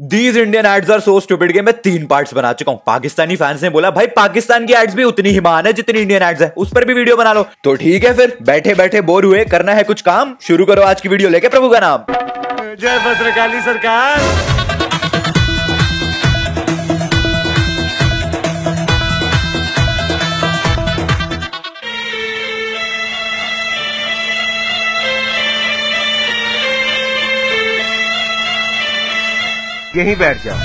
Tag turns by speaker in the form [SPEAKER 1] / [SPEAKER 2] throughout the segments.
[SPEAKER 1] These Indian ads are so stupid के मैं तीन पार्ट्स बना चुका हूँ। पाकिस्तानी फैंस ने बोला, भाई, पाकिस्तान की एड्स भी उतनी ही महान है जितनी इंडियन एड्स है। उस पर भी वीडियो बना लो। तो ठीक है फिर बैठे बैठे बोर हुए, करना है कुछ काम। शुरू करो आज की वीडियो लेके प्रभु का नाम।
[SPEAKER 2] जय भद्रकाली सरकार। यहीं बैठ जाओ।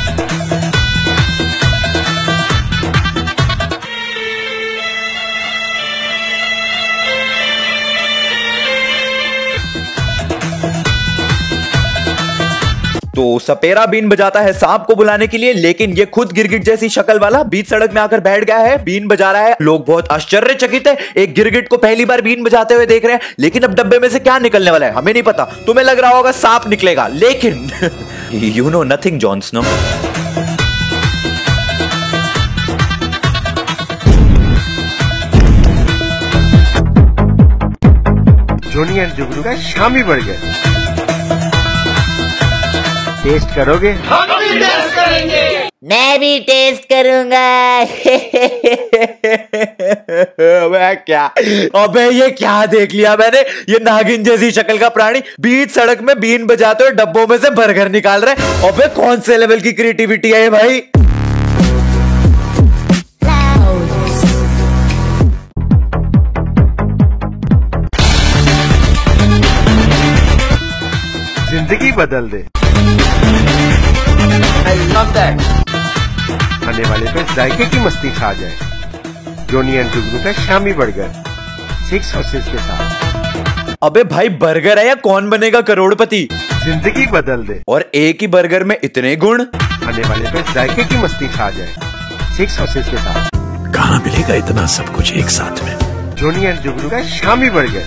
[SPEAKER 1] तो सपेरा बीन बजाता है सांप को बुलाने के लिए, लेकिन ये खुद गिरगिट जैसी शक्ल वाला बीच सड़क में आकर बैठ गया है। बीन बजा रहा है। लोग बहुत आश्चर्यचकित है। एक गिरगिट को पहली बार बीन बजाते हुए देख रहे हैं, लेकिन अब डब्बे में से क्या निकलने वाला है, हमें नहीं पता। तुम्हें लग रहा होगा सांप निकलेगा, लेकिन you know nothing Snow.
[SPEAKER 2] Johnny and Jugnu का शामी बढ़ गया। टेस्ट करोगे।
[SPEAKER 3] मैं भी टेस्ट करूँगा।
[SPEAKER 1] अबे क्या? अबे ये क्या देख लिया मैंने? ये नागिन जैसी शक्ल का प्राणी बीच सड़क में बीन बजाते हुए डब्बों में से बर्गर निकाल रहे अबे कौन से लेवल की क्रिएटिविटी है ये भाई?
[SPEAKER 2] ज़िंदगी बदल दे। आने वाले पे जायके की मस्ती खा जाए। जोनी एंड जुगनू का शामी बर्गर सिक्स हॉर्सेस के साथ।
[SPEAKER 1] अबे भाई बर्गर है या कौन बनेगा करोड़पति?
[SPEAKER 2] ज़िंदगी बदल दे।
[SPEAKER 1] और एक ही बर्गर में इतने गुण?
[SPEAKER 2] आने वाले पे जायके की मस्ती खा जाए। सिक्स हॉर्सेस के साथ।
[SPEAKER 4] कहाँ मिलेगा इतना सब कुछ एक साथ में?
[SPEAKER 2] जोनी एंड जुगनू का शामी बर्गर।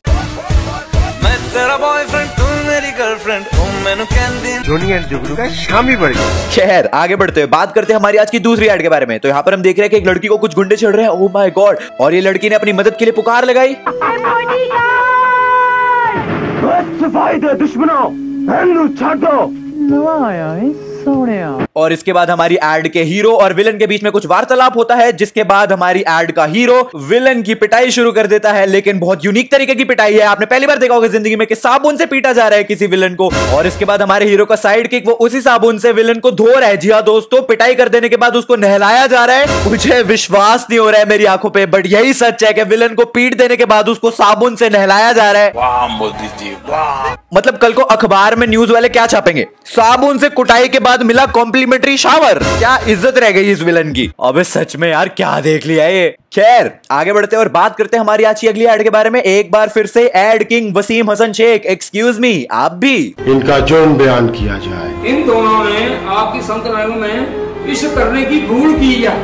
[SPEAKER 5] मैं तेरा बॉयफ्रेंड तू मेरी गर्लफ्रेंड मैनू कहंदी
[SPEAKER 2] जोनी एंड जुगनू का शामी बड़ी।
[SPEAKER 1] खैर आगे बढ़ते हुए बात करते हैं हमारी आज की दूसरी एड के बारे में। तो यहाँ पर हम देख रहे हैं कि एक लड़की को कुछ गुंडे चढ़ रहे हैं। ओह माय गॉड और ये लड़की ने अपनी मदद के लिए पुकार लगाई। और इसके बाद हमारी एड के हीरो और विलन के बीच में कुछ वार्तालाप होता है जिसके बाद हमारी एड का हीरो विलन की पिटाई शुरू कर देता है लेकिन बहुत यूनिक तरीके की पिटाई है। आपने पहली बार देखा होगा ज़िंदगी में कि साबुन से पीटा जा रहा है किसी विलन को। और इसके बाद हमारे हीरो का साइड किक वो उसी साबुन से विलन को धो रहा है। जी हाँ दोस्तों पिटाई कर देने के बाद उसको नहलाया जा रहा है। मुझे विश्वास नहीं हो रहा है मेरी आँखों पे बट यही सच है कि विलन को पीट देने के बाद उसको साबुन से नहलाया जा रहा है।
[SPEAKER 5] वाह मोदी जी वाह।
[SPEAKER 1] मतलब कल को अखबार में न्यूज़ वाले क्या छापेंगे? साबुन से कुटाई के बाद मिला कॉम्प्लीमेंट्री शावर क्या इज़्ज़त रह गई इस विलन की? अबे सच में यार क्या देख लिया ये? खैर आगे बढ़ते और बात करते हैं हमारी आज की अगली एड के बारे में। एक बार फिर से ad king Wasim Hasan Sheikh excuse me आप भी।
[SPEAKER 2] इनका जुर्म बयान किया जाए।
[SPEAKER 6] इन दोनों ने आपकी संतनों में इश्क करने की भूल की है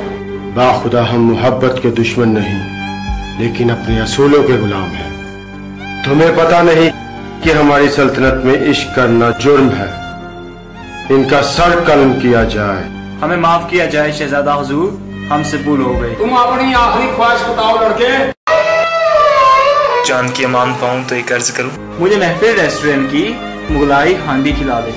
[SPEAKER 2] बाखुदा हम मोहब्बत के दुश्मन नहीं लेकिन अपने असूलों के गुलाम हैं। तुम्हें पता नहीं कि हमारी सल्तनत में इश्क करना जुर्म है। इनका सर कलम किया जाए।
[SPEAKER 7] हमें माफ़ किया जाए शहजादा हजूर। हमसे भूल हो गई
[SPEAKER 6] तुम अपनी आखिरी ख्वाहिश बताओ लड़के।
[SPEAKER 5] जान की मान पाऊँ तो एक अर्ज़ करूँ?
[SPEAKER 7] मुझे महफिल रेस्टोरेंट की मुगलाई हांडी खिला दे।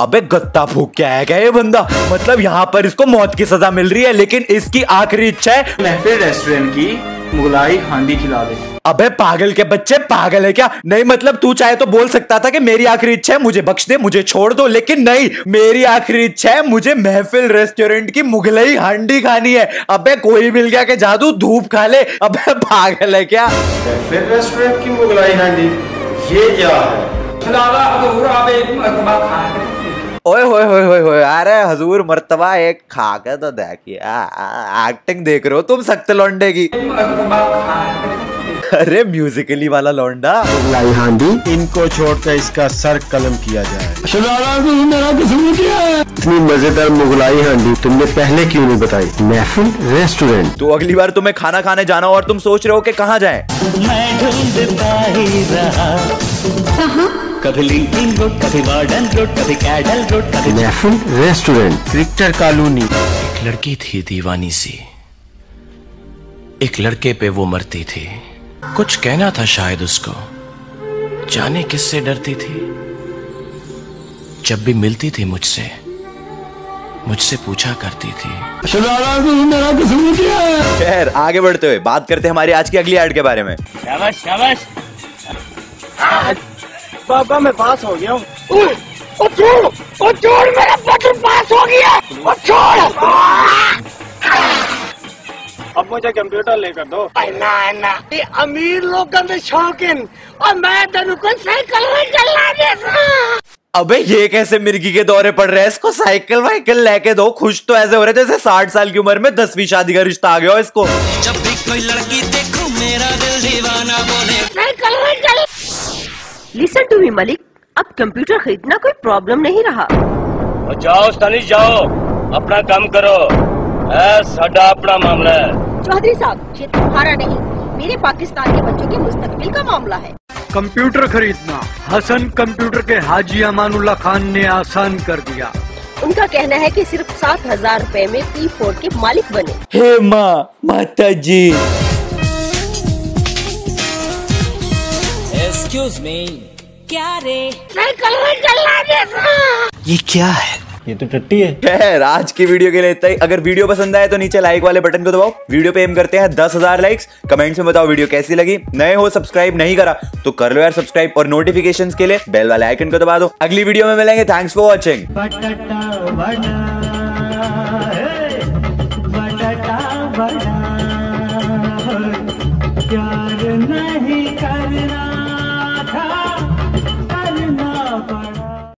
[SPEAKER 1] अबे गत्ता फूक क्या है क्या ये बंदा? मतलब यहाँ पर इसको मौत की सजा मिल रही है लेकिन इसकी आखिरी इच्छा है।
[SPEAKER 7] महफिल रेस्टोरेंट की मुगलाई हांडी खिला दे।
[SPEAKER 1] अबे पागल के बच्चे पागल है क्या? नहीं मतलब तू चाहे तो बोल सकता था कि मेरी आखिरी इच्छा है मुझे बख्श दे मुझे छोड़ दो लेकिन नहीं मेरी आखिरी इच्छा है मुझे महफिल रेस्टोरेंट की मुगलई हांडी खानी है। अबे कोई मिल गया के जादू धूप खा ले। अबे पागल है क्या?
[SPEAKER 2] फिर रेस्टोरेंट की मुगलाई हांडी ये क्या है?
[SPEAKER 6] शहजादा हजूर आप एक मरतबा खाए
[SPEAKER 1] ओए होए होए होए होए अरे हजूर मर्तबा एक खा के तो देखिए एक्टिंग देख रहे हो तुम सख्त लौंडे की। अरे म्यूजिकली वाला लौंडा।
[SPEAKER 2] मुगलाई हांडी। इनको छोड़कर इसका सर कलम किया जाए। इतनी मज़ेदार मुगलाई हांडी तुमने पहले क्यों नहीं बताई? महफिल रेस्टोरेंट।
[SPEAKER 1] तो अगली बार तुम्हें खाना खाने जाना हो और तुम सोच रहे हो कि कहाँ जाएँ?
[SPEAKER 8] मैं ढूंढता ही रहा। कभी लिंकिंग रोड कभी वार्डन रोड कभी कैडल रोड कभी
[SPEAKER 2] महफिल रेस्टोरेंट। Cricketer colony.
[SPEAKER 4] एक लड़की थी दीवानी सी। एक लड़के पे वो मरती थी। कुछ कहना था शायद उसको। जाने किससे डरती थी? जब भी मिलती थी मुझसे मुझसे पूछा करती थी।
[SPEAKER 1] मेरा खैर आगे बढ़ते हुए बात करते हैं हमारी आज की अगली एड के बारे में।
[SPEAKER 7] शाबाश शाबाश। बाबा मैं पास हो गया हूँ। मुझे कंप्यूटर लेकर दो। ना ना।
[SPEAKER 9] ये अमीर लोग के शौकीन और मैं तेन को साइकिल
[SPEAKER 1] अबे ये कैसे मिर्गी के दौरे पड़ रहे हैं? इसको साइकिल वाइकिल लेके दो। खुश तो ऐसे हो रहे जैसे साठ साल की उम्र में दसवीं शादी का रिश्ता आ गया हो इसको।
[SPEAKER 8] जब भी कोई लड़की देखो मेरा दिल दीवाना बोले।
[SPEAKER 9] साइकिल चला
[SPEAKER 10] लिसन टू मी मलिक अब कंप्यूटर खरीदना कोई प्रॉब्लम नहीं रहा।
[SPEAKER 7] जाओ स्टालिश जाओ। अपना काम करो। अपना मामला है।
[SPEAKER 10] चौधरी साहब ये तुम्हारा नहीं। मेरे पाकिस्तान के बच्चों के मुस्तकबिल का मामला है।
[SPEAKER 11] कंप्यूटर खरीदना। हसन कंप्यूटर के हाजी अमानुल्लाह खान ने आसान कर दिया।
[SPEAKER 10] उनका कहना है कि सिर्फ़ सात हज़ार रूपए में पी फोर के मालिक बने।
[SPEAKER 1] हे माँ माता जी
[SPEAKER 8] एक्सक्यूज मी
[SPEAKER 10] क्या रे
[SPEAKER 8] ये क्या है?
[SPEAKER 7] ये तो टट्टी है।
[SPEAKER 1] खैर आज की वीडियो के लिए इतना ही। अगर वीडियो पसंद आए तो नीचे लाइक वाले बटन को दबाओ। वीडियो पे एम करते हैं दस हज़ार लाइक्स कमेंट्स में बताओ वीडियो कैसी लगी। नए हो सब्सक्राइब नहीं करा तो कर लो यार सब्सक्राइब और नोटिफिकेशन के लिए बेल वाले आइकन को दबा दो। अगली वीडियो में मिलेंगे। थैंक्स फॉर वॉचिंग
[SPEAKER 8] प्यार नहीं करना था करना पड़ा।